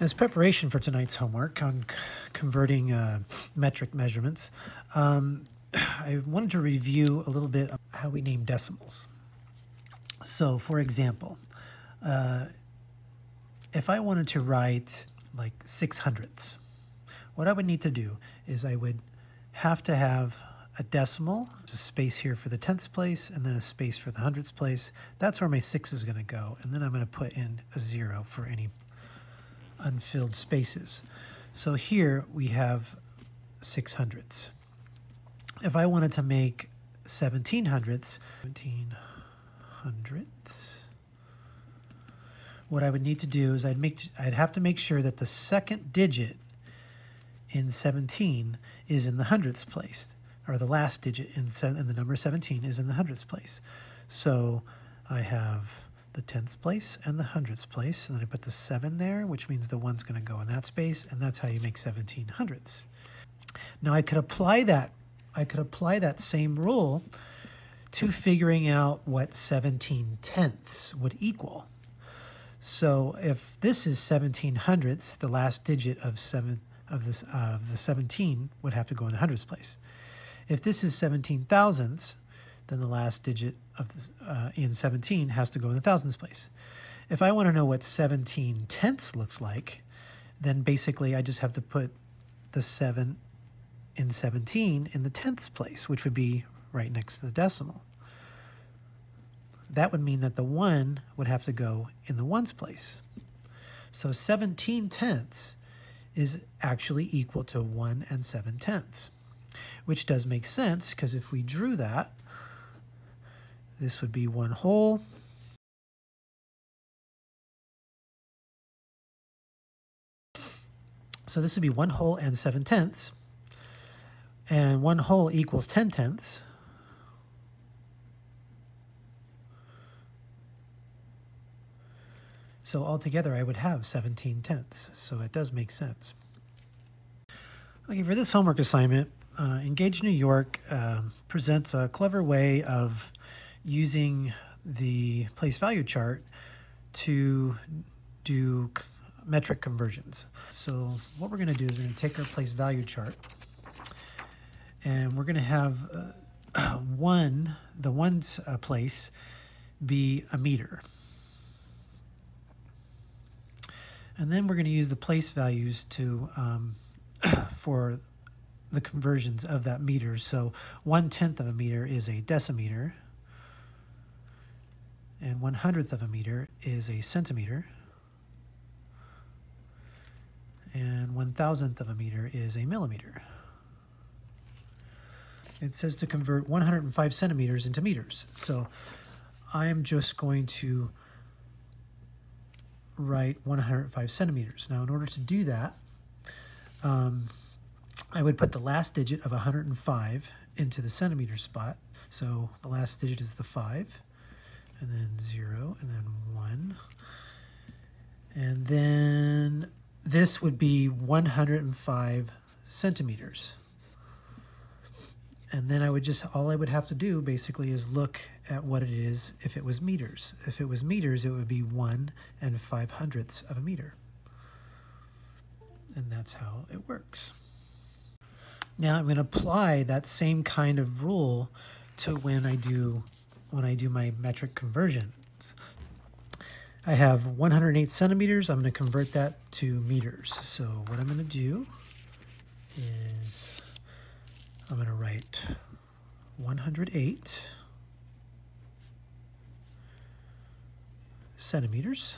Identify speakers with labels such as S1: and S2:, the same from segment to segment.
S1: As preparation for tonight's homework on converting uh, metric measurements, um, I wanted to review a little bit how we name decimals. So, for example, uh, if I wanted to write like six hundredths, what I would need to do is I would have to have a decimal, a space here for the tenths place, and then a space for the hundredths place. That's where my six is going to go, and then I'm going to put in a zero for any unfilled spaces. So here we have six hundredths. If I wanted to make 17 hundredths, 17 hundredths, what I would need to do is I'd make I'd have to make sure that the second digit in 17 is in the hundredths place, or the last digit in, in the number 17 is in the hundredths place. So I have the tenths place and the hundredths place. And then I put the seven there, which means the one's going to go in that space, and that's how you make 17 hundredths. Now I could apply that. I could apply that same rule to figuring out what 17 tenths would equal. So if this is 17 hundredths, the last digit of seven of this of the 17 would have to go in the hundredths place. If this is 17 thousandths, then the last digit of this, uh, in 17 has to go in the thousands place. If I want to know what 17 tenths looks like, then basically I just have to put the 7 in 17 in the tenths place, which would be right next to the decimal. That would mean that the 1 would have to go in the ones place. So 17 tenths is actually equal to 1 and 7 tenths, which does make sense because if we drew that, this would be one whole. So this would be one whole and seven tenths. And one whole equals 10 tenths. So altogether I would have 17 tenths. So it does make sense. Okay, for this homework assignment, uh, Engage New York uh, presents a clever way of using the place value chart to do metric conversions. So what we're going to do is we're going to take our place value chart and we're going to have uh, one, the ones uh, place be a meter. And then we're going to use the place values to um, for the conversions of that meter. So one tenth of a meter is a decimeter and one hundredth of a meter is a centimeter, and one thousandth of a meter is a millimeter. It says to convert 105 centimeters into meters. So I am just going to write 105 centimeters. Now, in order to do that, um, I would put the last digit of 105 into the centimeter spot. So the last digit is the 5 and then 0, and then 1. And then this would be 105 centimeters. And then I would just, all I would have to do basically is look at what it is if it was meters. If it was meters, it would be 1 and 5 hundredths of a meter. And that's how it works. Now I'm going to apply that same kind of rule to when I do when I do my metric conversions. I have 108 centimeters. I'm going to convert that to meters. So what I'm going to do is I'm going to write 108 centimeters.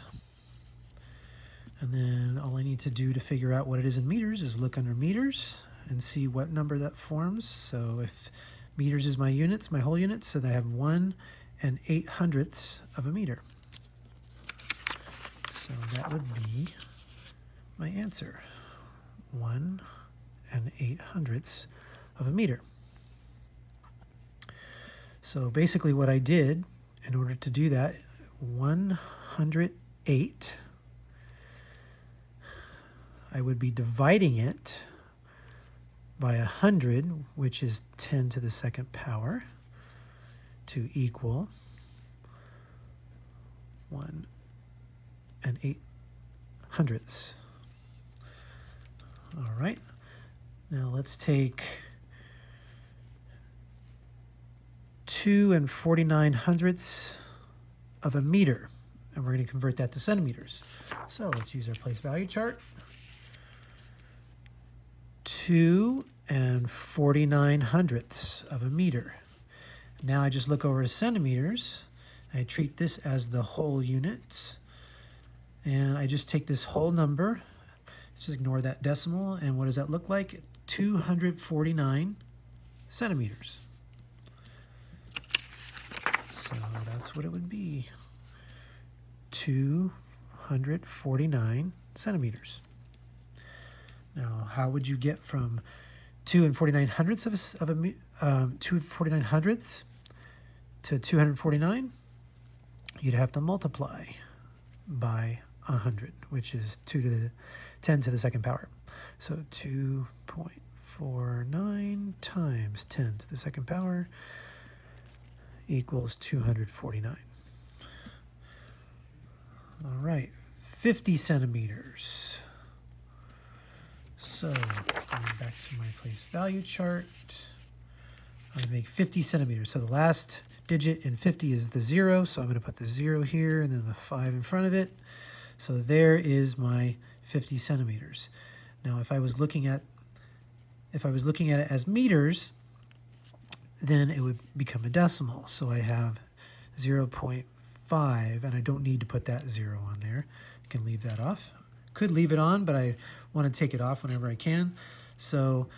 S1: And then all I need to do to figure out what it is in meters is look under meters and see what number that forms. So if Meters is my units, my whole units, so I have 1 and 8 hundredths of a meter. So that would be my answer. 1 and 8 hundredths of a meter. So basically what I did in order to do that, 108, I would be dividing it by 100, which is 10 to the second power, to equal 1 and 8 hundredths. All right. Now let's take 2 and 49 hundredths of a meter, and we're going to convert that to centimeters. So let's use our place value chart. 2 and 49 hundredths of a meter. Now I just look over to centimeters. I treat this as the whole unit. And I just take this whole number, just ignore that decimal, and what does that look like? 249 centimeters. So that's what it would be. 249 centimeters. Now, how would you get from 2 and 49 hundredths of a, of a um, 2 49 hundredths to 249? You'd have to multiply by 100, which is 2 to the 10 to the second power. So 2.49 times 10 to the second power equals 249. All right, 50 centimeters. So going back to my place value chart, I'm gonna make 50 centimeters. So the last digit in 50 is the zero. So I'm going to put the zero here and then the five in front of it. So there is my 50 centimeters. Now, if I was looking at if I was looking at it as meters, then it would become a decimal. So I have 0 0.5, and I don't need to put that zero on there. I can leave that off. Could leave it on, but I want to take it off whenever I can. So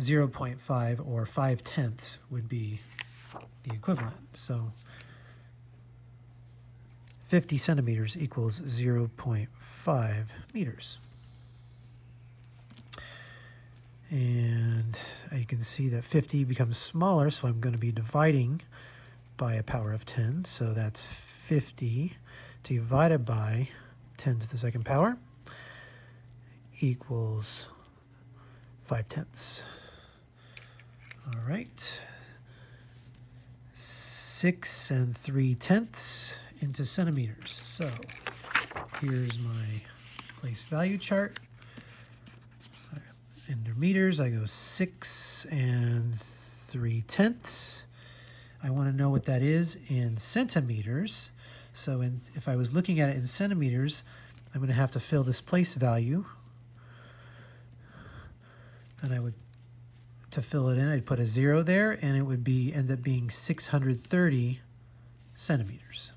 S1: 0 0.5 or 5 tenths would be the equivalent. So 50 centimeters equals 0 0.5 meters. And you can see that 50 becomes smaller, so I'm going to be dividing by a power of 10. So that's 50 divided by 10 to the second power equals 5 tenths. All right. 6 and 3 tenths into centimeters. So here's my place value chart. Under meters, I go 6 and 3 tenths. I want to know what that is in centimeters. So in, if I was looking at it in centimeters, I'm going to have to fill this place value. And I would, to fill it in, I'd put a zero there, and it would be end up being 630 centimeters.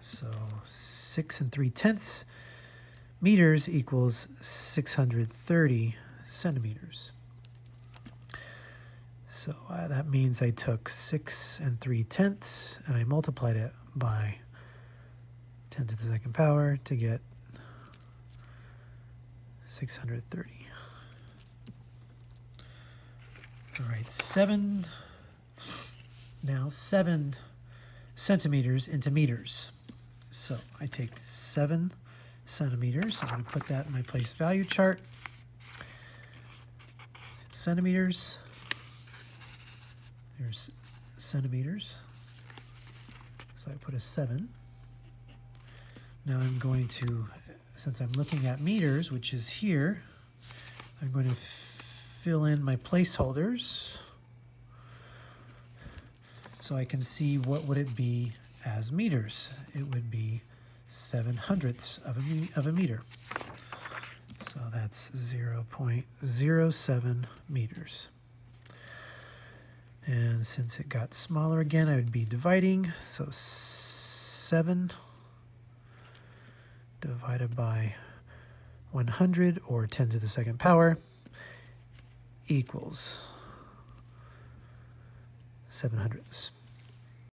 S1: So 6 and 3 tenths meters equals 630 centimeters. So uh, that means I took 6 and 3 tenths and I multiplied it by 10 to the second power to get 630. All right, 7, now 7 centimeters into meters. So I take 7 centimeters. I'm going to put that in my place value chart. Centimeters there's centimeters. So I put a 7. Now I'm going to, since I'm looking at meters, which is here, I'm going to fill in my placeholders so I can see what would it be as meters. It would be 7 hundredths of a, of a meter. So that's 0 0.07 meters. And since it got smaller again, I would be dividing. So 7 divided by 100, or 10 to the second power, equals 7 hundredths.